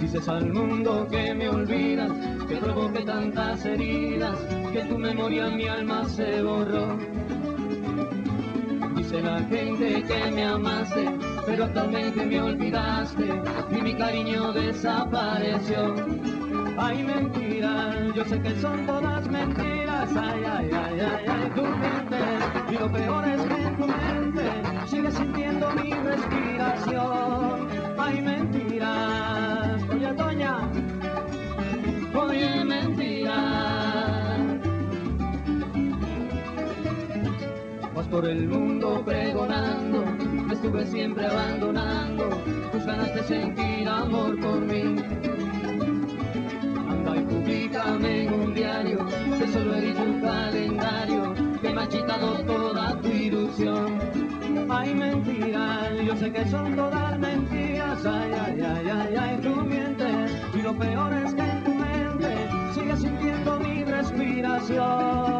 Dices al mundo que me olvidas, que provoque tantas heridas, que tu memoria mi alma se borró. Dice la gente que me amaste, pero actualmente me olvidaste y mi cariño desapareció. Ay, mentiras, yo sé que son todas mentiras, ay, ay, ay, ay, ay, tú sintiendo mi respiración. Ay, mentiras, oye, doña, oye, mentiras. Vas por el mundo pregonando, me estuve siempre abandonando, tus ganas de sentir amor por mí. Anda y públicame en un diario, que solo eres un calendario, que me ha quitado toda tu ilusión trampa y mentira, yo sé que son todas mentiras, ay, ay, ay, ay, ay, tú mientes, y lo peor es que en tu mente sigues sintiendo mi respiración.